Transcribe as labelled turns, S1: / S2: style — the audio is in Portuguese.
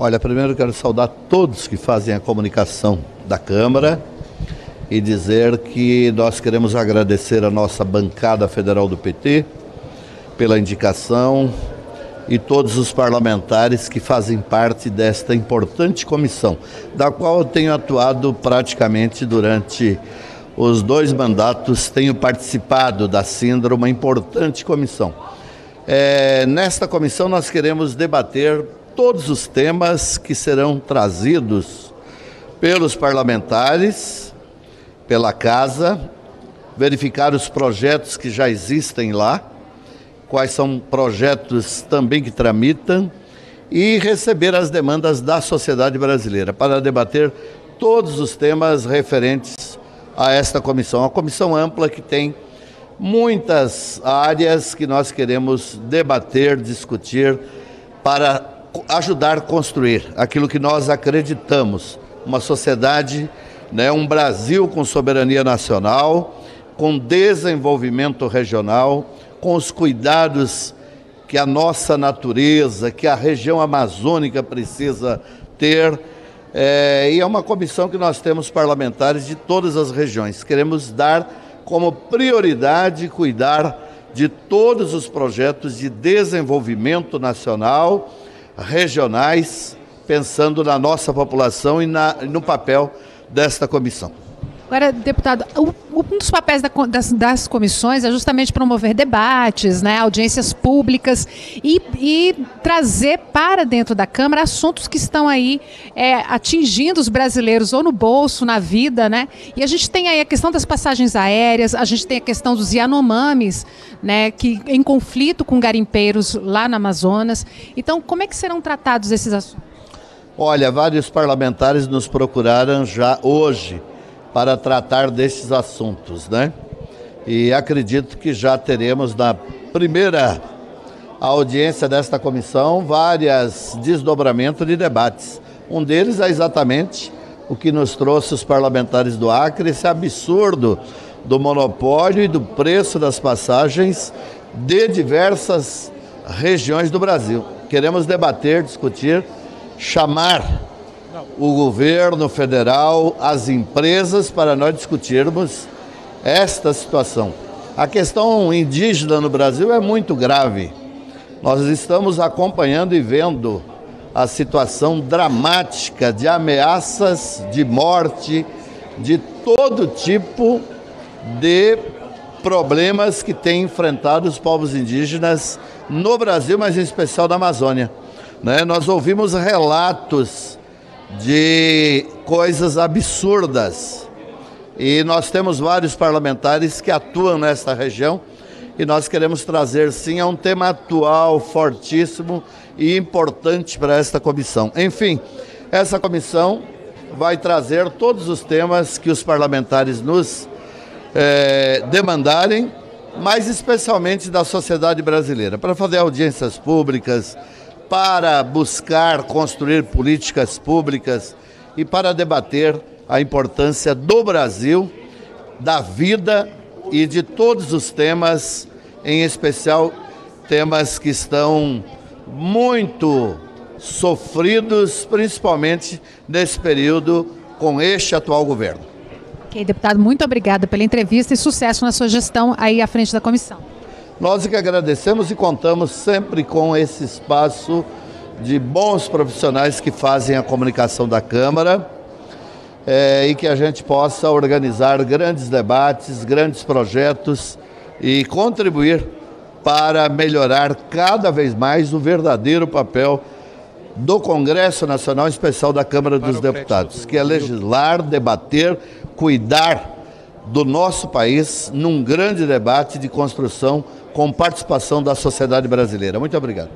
S1: Olha, primeiro quero saudar todos que fazem a comunicação da Câmara e dizer que nós queremos agradecer a nossa bancada federal do PT pela indicação e todos os parlamentares que fazem parte desta importante comissão, da qual eu tenho atuado praticamente durante os dois mandatos, tenho participado da Sindra, uma importante comissão. É, nesta comissão nós queremos debater todos os temas que serão trazidos pelos parlamentares, pela casa, verificar os projetos que já existem lá, quais são projetos também que tramitam e receber as demandas da sociedade brasileira para debater todos os temas referentes a esta comissão. Uma comissão ampla que tem muitas áreas que nós queremos debater, discutir para ajudar a construir aquilo que nós acreditamos, uma sociedade, né, um Brasil com soberania nacional, com desenvolvimento regional, com os cuidados que a nossa natureza, que a região amazônica precisa ter. É, e é uma comissão que nós temos parlamentares de todas as regiões. Queremos dar como prioridade cuidar de todos os projetos de desenvolvimento nacional regionais, pensando na nossa população e na, no papel desta comissão.
S2: Agora, deputado, um dos papéis das, das, comissões é justamente promover debates, né, audiências públicas e, e trazer para dentro da Câmara assuntos que estão aí é, atingindo os brasileiros ou no bolso, na vida, né? E a gente tem aí a questão das passagens aéreas, a gente tem a questão dos Yanomamis, né, que em conflito com garimpeiros lá no Amazonas. Então, como é que serão tratados esses assuntos?
S1: Olha, vários parlamentares nos procuraram já hoje para tratar desses assuntos, né? E acredito que já teremos na primeira audiência desta comissão vários desdobramentos de debates. Um deles é exatamente o que nos trouxe os parlamentares do Acre, esse absurdo do monopólio e do preço das passagens de diversas regiões do Brasil. Queremos debater, discutir, chamar o governo federal, as empresas, para nós discutirmos esta situação. A questão indígena no Brasil é muito grave. Nós estamos acompanhando e vendo a situação dramática de ameaças de morte, de todo tipo de problemas que têm enfrentado os povos indígenas no Brasil, mas em especial na Amazônia. Né? Nós ouvimos relatos de coisas absurdas. E nós temos vários parlamentares que atuam nesta região e nós queremos trazer sim a um tema atual, fortíssimo e importante para esta comissão. Enfim, essa comissão vai trazer todos os temas que os parlamentares nos eh, demandarem, mas especialmente da sociedade brasileira, para fazer audiências públicas, para buscar construir políticas públicas e para debater a importância do Brasil, da vida e de todos os temas, em especial temas que estão muito sofridos, principalmente nesse período com este atual governo.
S2: Ok, deputado, muito obrigada pela entrevista e sucesso na sua gestão aí à frente da comissão.
S1: Nós é que agradecemos e contamos sempre com esse espaço de bons profissionais que fazem a comunicação da Câmara é, e que a gente possa organizar grandes debates, grandes projetos e contribuir para melhorar cada vez mais o verdadeiro papel do Congresso Nacional, em especial da Câmara dos Deputados, que é legislar, debater, cuidar do nosso país num grande debate de construção com participação da sociedade brasileira. Muito obrigado.